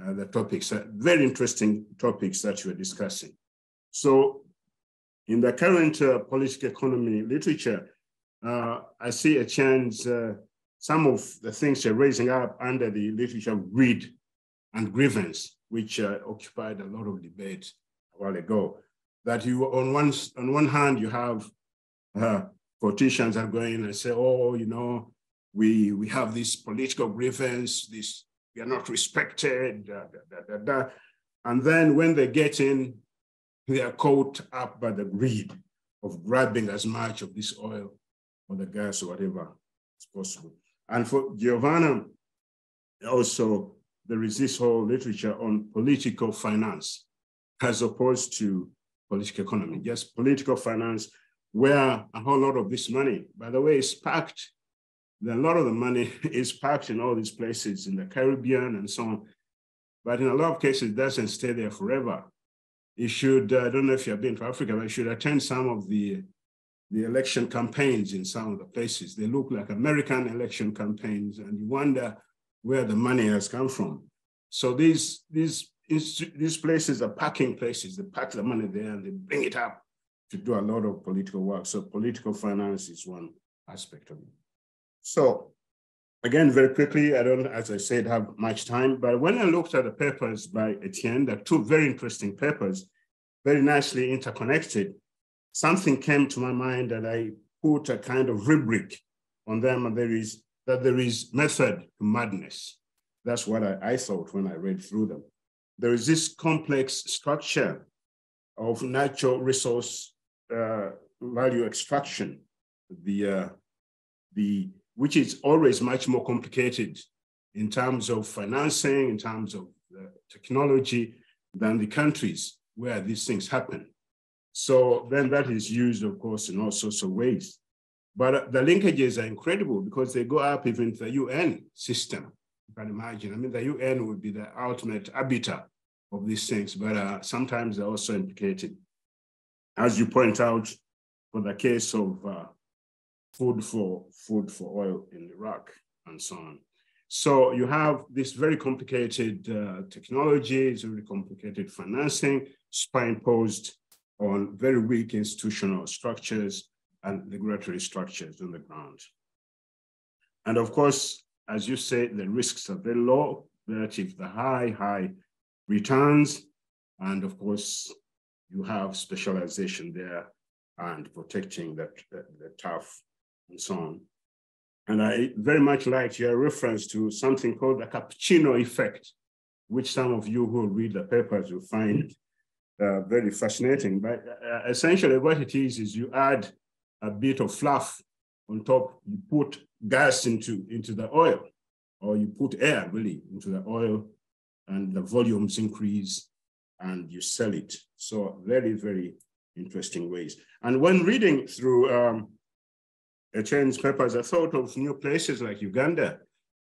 uh, the topics, very interesting topics that you are discussing. So in the current uh, political economy literature, uh, I see a chance, uh, some of the things you're raising up under the literature of greed and grievance, which uh, occupied a lot of debate a while ago. That you, on one, on one hand, you have uh, politicians are going and say, oh, you know, we, we have this political grievance, this, we are not respected, da, da, da, and then when they get in they are caught up by the greed of grabbing as much of this oil or the gas or whatever is possible. And for Giovanna, also, there is this whole literature on political finance as opposed to political economy, just political finance, where a whole lot of this money, by the way, is packed. A lot of the money is packed in all these places in the Caribbean and so on. But in a lot of cases, it doesn't stay there forever you should, uh, I don't know if you've been to Africa, but you should attend some of the, the election campaigns in some of the places. They look like American election campaigns, and you wonder where the money has come from. So these, these, these places are packing places. They pack the money there and they bring it up to do a lot of political work. So political finance is one aspect of it. So again, very quickly, I don't, as I said, have much time, but when I looked at the papers by Etienne, there two very interesting papers, very nicely interconnected, something came to my mind and I put a kind of rubric on them, and there is that there is method to madness. That's what I, I thought when I read through them. There is this complex structure of natural resource uh, value extraction, the, uh, the which is always much more complicated in terms of financing, in terms of uh, technology than the countries where these things happen. So then that is used, of course, in all sorts of ways. But uh, the linkages are incredible because they go up even to the UN system. You can imagine. I mean, the UN would be the ultimate arbiter of these things, but uh, sometimes they're also implicated. As you point out, for the case of uh, food for food for oil in Iraq and so on. So you have this very complicated uh, technology, it's very complicated financing, superimposed on very weak institutional structures and regulatory structures on the ground. And of course, as you say, the risks are very low relative to the high, high returns. And of course, you have specialization there and protecting the, the, the tough and so on. And I very much liked your reference to something called the cappuccino effect, which some of you who read the papers will find uh, very fascinating. But uh, essentially what it is, is you add a bit of fluff on top, you put gas into, into the oil, or you put air really into the oil, and the volumes increase and you sell it. So very, very interesting ways. And when reading through um, Etienne's papers, I thought of new places like Uganda,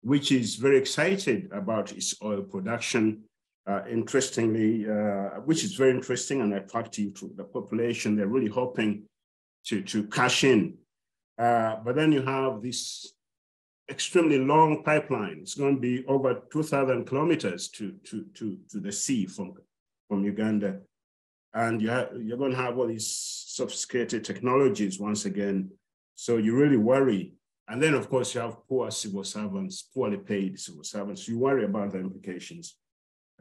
which is very excited about its oil production. Uh, interestingly, uh, which is very interesting and attractive to the population. They're really hoping to, to cash in. Uh, but then you have this extremely long pipeline. It's going to be over 2,000 kilometers to, to, to, to the sea from, from Uganda. And you you're going to have all these sophisticated technologies once again so you really worry. And then, of course, you have poor civil servants, poorly paid civil servants. You worry about the implications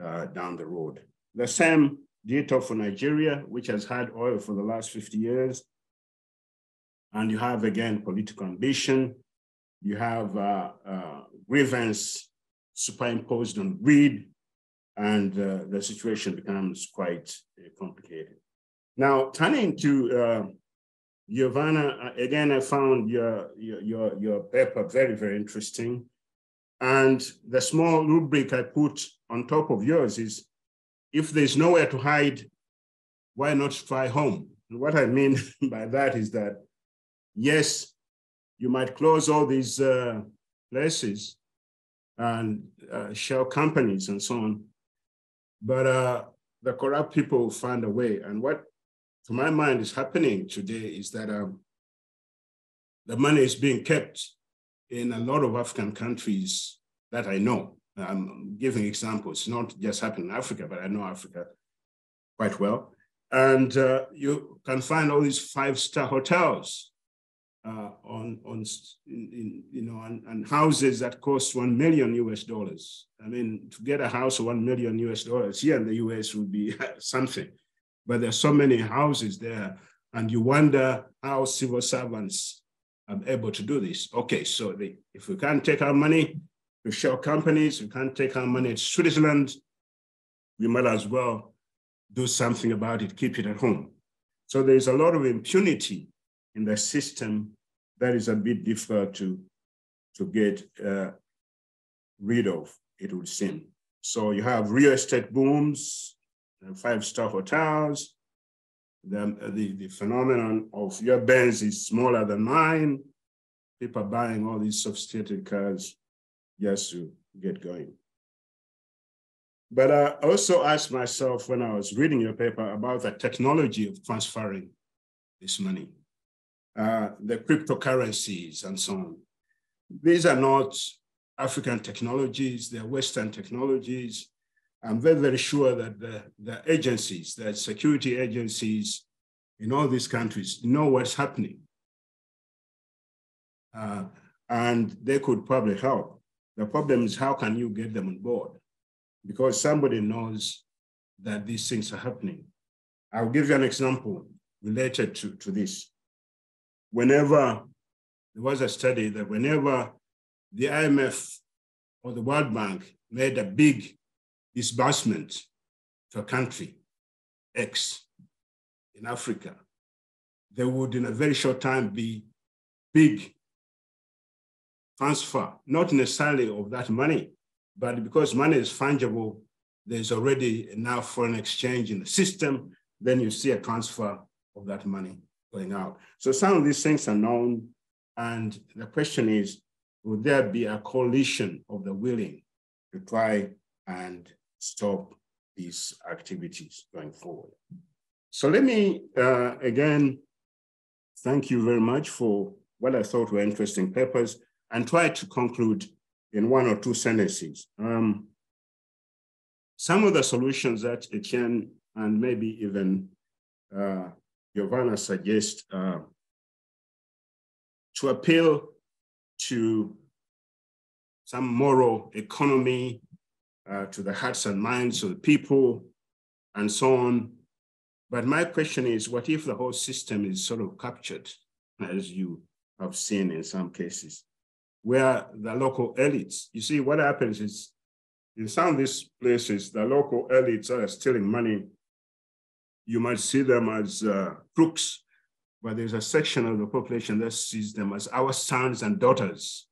uh, down the road. The same data for Nigeria, which has had oil for the last 50 years. And you have, again, political ambition. you have uh, uh, grievance superimposed on greed, and uh, the situation becomes quite uh, complicated. Now, turning to uh, Giovanna, uh, again, I found your, your, your, paper very, very interesting. And the small rubric I put on top of yours is, if there's nowhere to hide, why not try home? And what I mean by that is that, yes, you might close all these uh, places and uh, shell companies and so on, but uh, the corrupt people find a way. And what, to my mind, is happening today is that um, the money is being kept in a lot of African countries that I know. I'm giving examples, not just happening in Africa, but I know Africa quite well. And uh, you can find all these five-star hotels uh, on, on in, in, you know, and, houses that cost 1 million US dollars. I mean, to get a house of 1 million US dollars here in the US would be something. But there's so many houses there, and you wonder how civil servants are able to do this. Okay, so they, if we can't take our money to shell companies, we can't take our money to Switzerland, we might as well do something about it, keep it at home. So there's a lot of impunity in the system that is a bit difficult to, to get uh, rid of, it would seem. So you have real estate booms, five-star hotels, the, the, the phenomenon of your Benz is smaller than mine. People are buying all these sophisticated cars just to get going. But I also asked myself when I was reading your paper about the technology of transferring this money uh, the cryptocurrencies and so on. These are not African technologies, they're Western technologies. I'm very, very sure that the, the agencies, the security agencies in all these countries know what's happening. Uh, and they could probably help. The problem is how can you get them on board? Because somebody knows that these things are happening. I'll give you an example related to, to this whenever there was a study that whenever the IMF or the World Bank made a big disbursement to a country X in Africa, there would in a very short time be big transfer, not necessarily of that money, but because money is fungible, there's already enough foreign exchange in the system, then you see a transfer of that money going out. So some of these things are known. And the question is, would there be a coalition of the willing to try and stop these activities going forward? So let me, uh, again, thank you very much for what I thought were interesting papers and try to conclude in one or two sentences. Um, some of the solutions that Etienne and maybe even uh, Giovanna suggests uh, to appeal to some moral economy, uh, to the hearts and minds of the people, and so on. But my question is, what if the whole system is sort of captured, as you have seen in some cases, where the local elites, you see, what happens is in some of these places, the local elites are stealing money you might see them as uh, crooks, but there's a section of the population that sees them as our sons and daughters.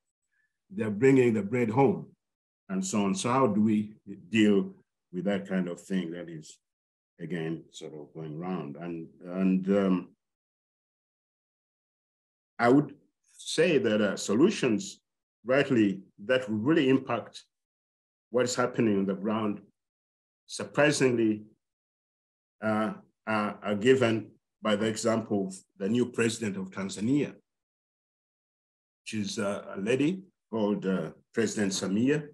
They're bringing the bread home and so on. So how do we deal with that kind of thing that is, again, sort of going around? And, and um, I would say that uh, solutions, rightly, that really impact what is happening on the ground, surprisingly, uh, are, are given by the example of the new president of Tanzania. She's a lady called uh, President Samia.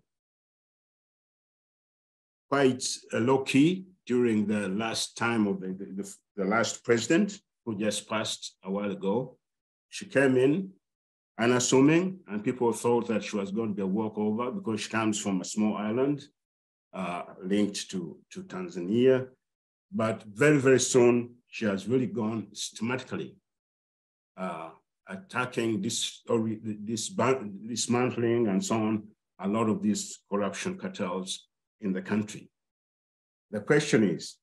Quite uh, low key during the last time of the, the, the last president who just passed a while ago. She came in unassuming, and people thought that she was going to be a walkover because she comes from a small island uh, linked to, to Tanzania. But very, very soon, she has really gone systematically uh, attacking this this dismantling and so on a lot of these corruption cartels in the country. The question is,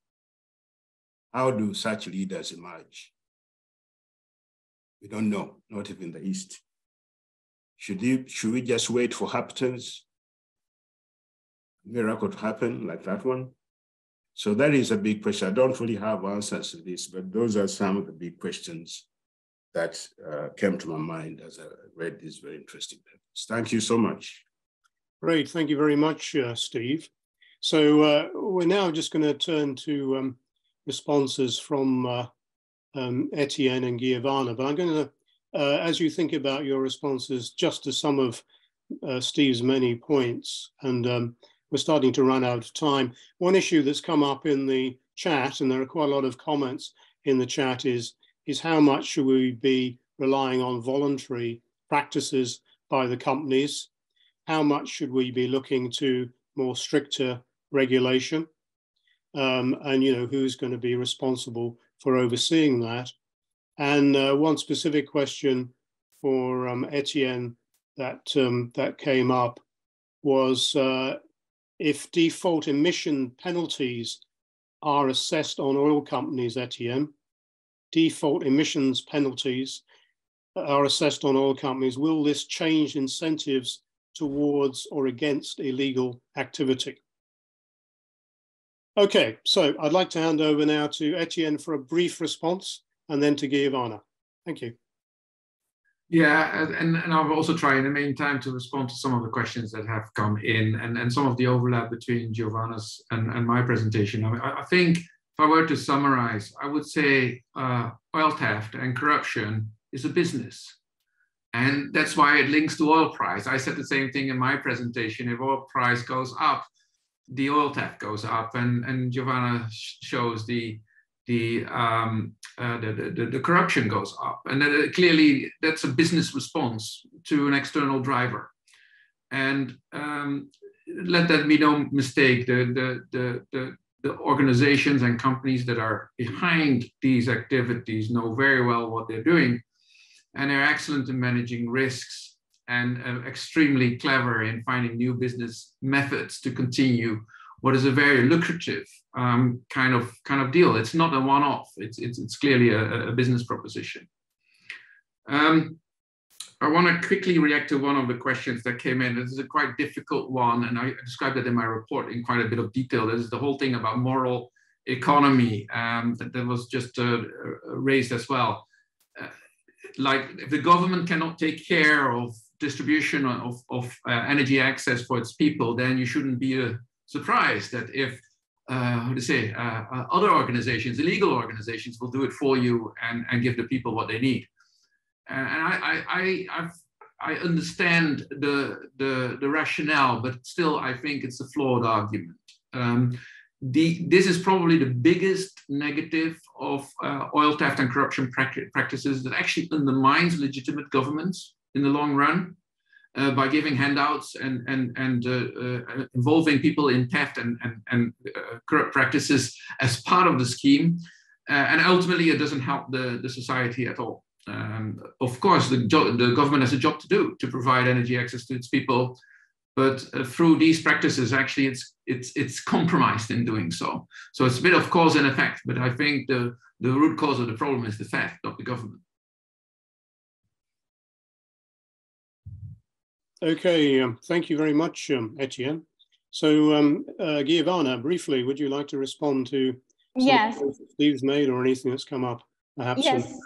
how do such leaders emerge? We don't know, not even the East. Should, you, should we just wait for Haptons? Miracle to happen like that one? So that is a big question. I don't really have answers to this, but those are some of the big questions that uh, came to my mind as I read these very interesting papers. Thank you so much. Great, thank you very much, uh, Steve. So uh, we're now just going to turn to um, responses from uh, um, Etienne and Giovanna, but I'm going to, uh, as you think about your responses, just to some of uh, Steve's many points, and um, we're starting to run out of time. One issue that's come up in the chat, and there are quite a lot of comments in the chat, is, is how much should we be relying on voluntary practices by the companies how much should we be looking to more stricter regulation? Um, and you know who's going to be responsible for overseeing that? And uh, one specific question for um, Etienne that um, that came up was uh, if default emission penalties are assessed on oil companies, Etienne, default emissions penalties are assessed on oil companies, will this change incentives towards or against illegal activity. Okay, so I'd like to hand over now to Etienne for a brief response and then to Giovanna. Thank you. Yeah, and, and I'll also try in the meantime to respond to some of the questions that have come in and, and some of the overlap between Giovanna's and, and my presentation. I, mean, I think if I were to summarize, I would say uh, oil theft and corruption is a business. And that's why it links to oil price. I said the same thing in my presentation. If oil price goes up, the oil theft goes up. And, and Giovanna shows the, the, um, uh, the, the, the, corruption goes up. And that, uh, clearly that's a business response to an external driver. And um, let that be no mistake, the, the, the, the, organizations and companies that are behind these activities know very well what they're doing and they're excellent in managing risks and uh, extremely clever in finding new business methods to continue what is a very lucrative um, kind of kind of deal. It's not a one-off. It's it's, it's clearly a, a business proposition. Um, I want to quickly react to one of the questions that came in. This is a quite difficult one, and I described it in my report in quite a bit of detail. This is the whole thing about moral economy um, that, that was just uh, raised as well like if the government cannot take care of distribution of, of uh, energy access for its people, then you shouldn't be uh, surprised that if uh, how to say uh, uh, other organizations, illegal organizations, will do it for you and, and give the people what they need. And I I I, i understand the, the the rationale, but still I think it's a flawed argument. Um, the, this is probably the biggest negative of uh, oil theft and corruption practices that actually undermines legitimate governments in the long run uh, by giving handouts and, and, and uh, uh involving people in theft and, and, and uh, corrupt practices as part of the scheme. Uh, and ultimately, it doesn't help the, the society at all. Um, of course, the, the government has a job to do to provide energy access to its people but uh, through these practices, actually, it's it's it's compromised in doing so. So it's a bit of cause and effect, but I think the the root cause of the problem is the theft, not the government. Okay, um, thank you very much, um, Etienne. So, um, uh, Giovanna, briefly, would you like to respond to yes. Steve's made or anything that's come up? Perhaps yes.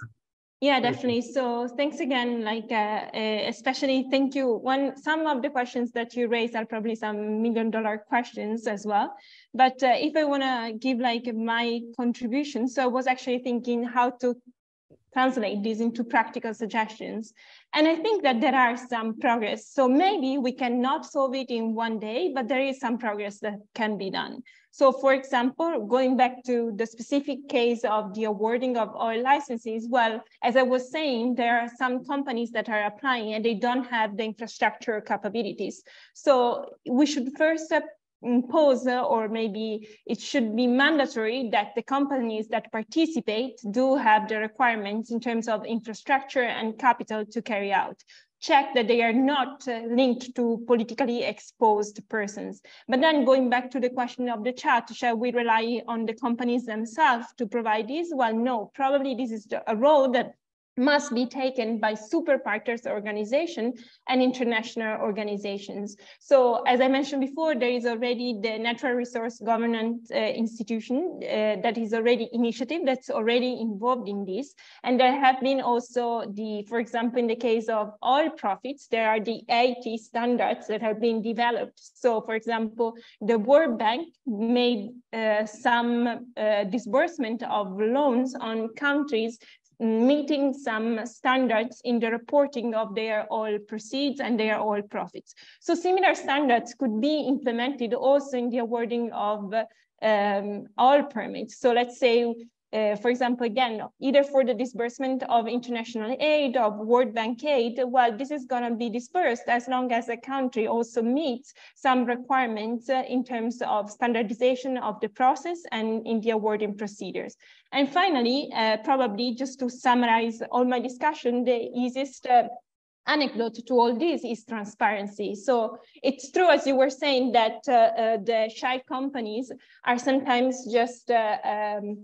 Yeah, definitely. So thanks again, like uh, uh, especially thank you. One, some of the questions that you raised are probably some million dollar questions as well. But uh, if I wanna give like my contribution, so I was actually thinking how to translate these into practical suggestions. And I think that there are some progress. So maybe we cannot solve it in one day, but there is some progress that can be done. So for example, going back to the specific case of the awarding of oil licenses, well, as I was saying, there are some companies that are applying and they don't have the infrastructure capabilities. So we should first impose or maybe it should be mandatory that the companies that participate do have the requirements in terms of infrastructure and capital to carry out check that they are not uh, linked to politically exposed persons. But then going back to the question of the chat, shall we rely on the companies themselves to provide this? Well, no, probably this is a role that must be taken by super partners organization and international organizations. So as I mentioned before, there is already the natural resource governance uh, institution uh, that is already initiative that's already involved in this. And there have been also the, for example, in the case of oil profits, there are the EITI standards that have been developed. So for example, the World Bank made uh, some uh, disbursement of loans on countries meeting some standards in the reporting of their oil proceeds and their oil profits. So similar standards could be implemented also in the awarding of um, oil permits. So let's say uh, for example, again, either for the disbursement of international aid, of World Bank aid, well, this is going to be dispersed as long as a country also meets some requirements uh, in terms of standardization of the process and in the awarding procedures. And finally, uh, probably just to summarize all my discussion, the easiest uh, anecdote to all this is transparency. So it's true, as you were saying, that uh, uh, the shy companies are sometimes just uh, um,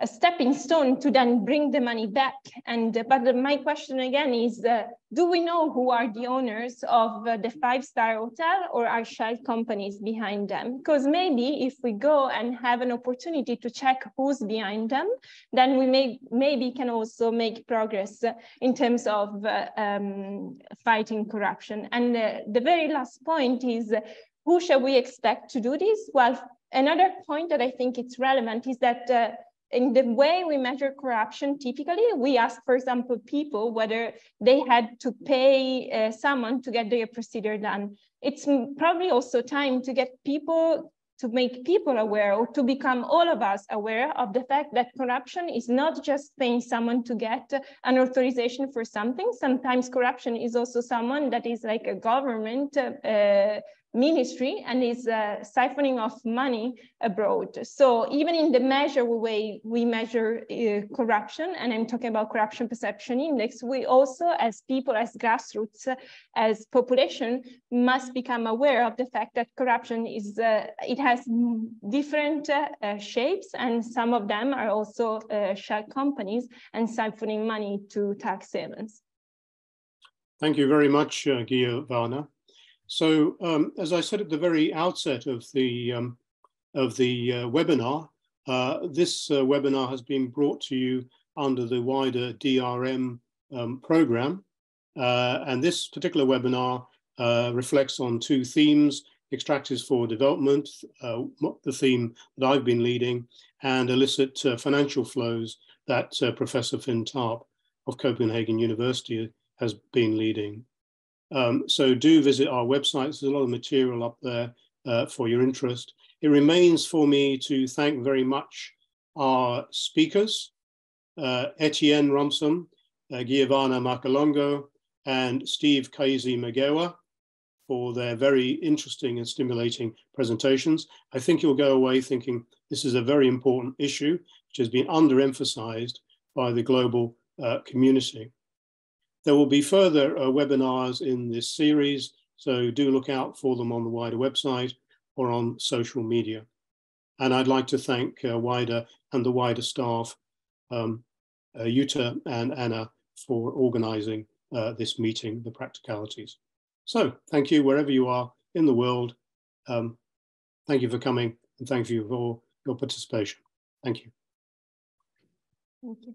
a stepping stone to then bring the money back. And uh, but the, my question again is, uh, do we know who are the owners of uh, the five-star hotel or are shell companies behind them? Because maybe if we go and have an opportunity to check who's behind them, then we may maybe can also make progress uh, in terms of uh, um, fighting corruption. And uh, the very last point is, who shall we expect to do this? Well, another point that I think it's relevant is that in the way we measure corruption, typically we ask, for example, people whether they had to pay uh, someone to get their procedure done. It's probably also time to get people to make people aware or to become all of us aware of the fact that corruption is not just paying someone to get an authorization for something. Sometimes corruption is also someone that is like a government uh, ministry and is uh, siphoning off money abroad. So even in the measure way we measure uh, corruption, and I'm talking about corruption perception index, we also as people, as grassroots, as population must become aware of the fact that corruption is, uh, it has different uh, shapes and some of them are also uh, shell companies and siphoning money to tax havens. Thank you very much, uh, Giovanna. So um, as I said at the very outset of the, um, of the uh, webinar, uh, this uh, webinar has been brought to you under the wider DRM um, program. Uh, and this particular webinar uh, reflects on two themes, extractives for development, uh, the theme that I've been leading, and illicit financial flows that Professor Finn Tarp of Copenhagen University has been leading. Um, so do visit our website. There's a lot of material up there uh, for your interest. It remains for me to thank very much our speakers, uh, Etienne Romsom, uh, Giovanna Marcolongo, and Steve Kayizzi-Mugerwa for their very interesting and stimulating presentations. I think you'll go away thinking this is a very important issue, which has been underemphasized by the global uh, community. There will be further uh, webinars in this series, so do look out for them on the WIDER website or on social media. And I'd like to thank uh, WIDER and the WIDER staff, um, uh, Jutta and Anna, for organizing uh, this meeting, the practicalities. So thank you wherever you are in the world. Um, thank you for coming and thank you for your participation. Thank you. Thank you.